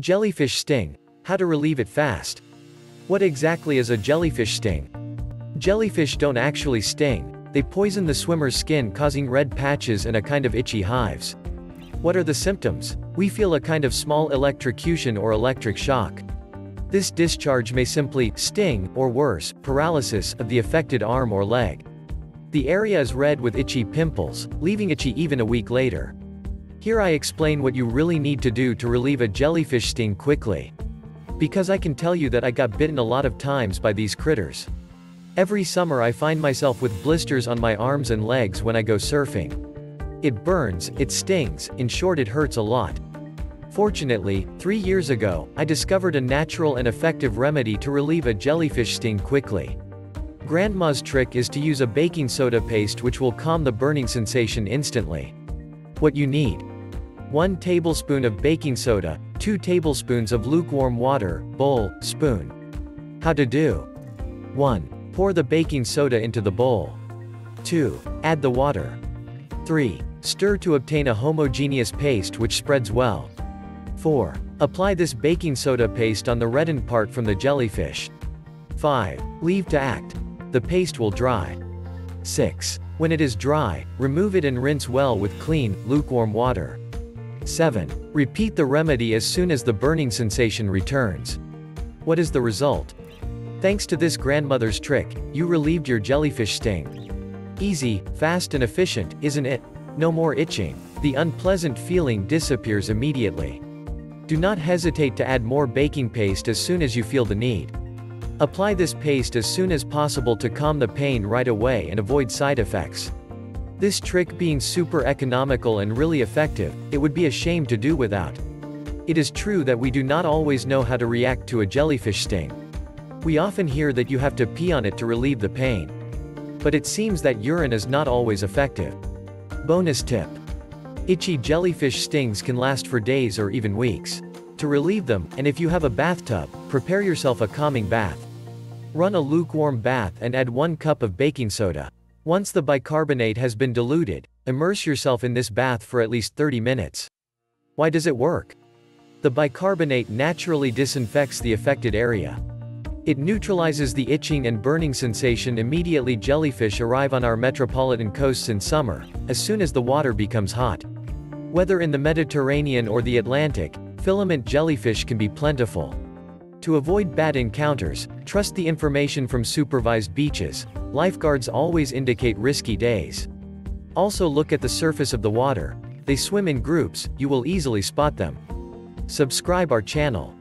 Jellyfish sting. How to relieve it fast. What exactly is a jellyfish sting? Jellyfish don't actually sting, they poison the swimmer's skin causing red patches and a kind of itchy hives. What are the symptoms? We feel a kind of small electrocution or electric shock. This discharge may simply sting, or worse, paralysis of the affected arm or leg. The area is red with itchy pimples, leaving itchy even a week later. Here I explain what you really need to do to relieve a jellyfish sting quickly. Because I can tell you that I got bitten a lot of times by these critters. Every summer I find myself with blisters on my arms and legs when I go surfing. It burns, it stings, in short it hurts a lot. Fortunately, three years ago, I discovered a natural and effective remedy to relieve a jellyfish sting quickly. Grandma's trick is to use a baking soda paste which will calm the burning sensation instantly. What you need. 1 tablespoon of baking soda, 2 tablespoons of lukewarm water, bowl, spoon. How to do. 1. Pour the baking soda into the bowl. 2. Add the water. 3. Stir to obtain a homogeneous paste which spreads well. 4. Apply this baking soda paste on the reddened part from the jellyfish. 5. Leave to act. The paste will dry. 6. When it is dry, remove it and rinse well with clean, lukewarm water. 7. Repeat the remedy as soon as the burning sensation returns. What is the result? Thanks to this grandmother's trick, you relieved your jellyfish sting. Easy, fast and efficient, isn't it? No more itching. The unpleasant feeling disappears immediately. Do not hesitate to add more baking paste as soon as you feel the need. Apply this paste as soon as possible to calm the pain right away and avoid side effects. This trick being super economical and really effective, it would be a shame to do without. It is true that we do not always know how to react to a jellyfish sting. We often hear that you have to pee on it to relieve the pain. But it seems that urine is not always effective. Bonus tip. Itchy jellyfish stings can last for days or even weeks. To relieve them, and if you have a bathtub, prepare yourself a calming bath. Run a lukewarm bath and add 1 cup of baking soda. Once the bicarbonate has been diluted, immerse yourself in this bath for at least 30 minutes. Why does it work? The bicarbonate naturally disinfects the affected area. It neutralizes the itching and burning sensation immediately jellyfish arrive on our metropolitan coasts in summer, as soon as the water becomes hot. Whether in the Mediterranean or the Atlantic, filament jellyfish can be plentiful. To avoid bad encounters, trust the information from supervised beaches. Lifeguards always indicate risky days. Also look at the surface of the water. They swim in groups, you will easily spot them. Subscribe our channel.